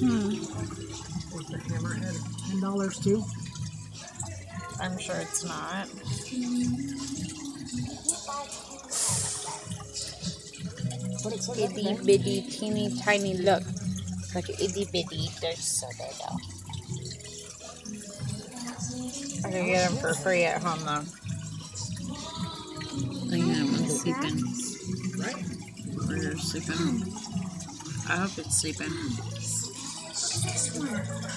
with the hammerhead. Ten dollars too. I'm sure it's not. But it says Itty okay. bitty, teeny tiny. Look, like itty bitty. They're so little. I can get them for free at home though. Oh, I got one sleeping. Right? Or you're sleeping. I hope it's sleeping. I swear.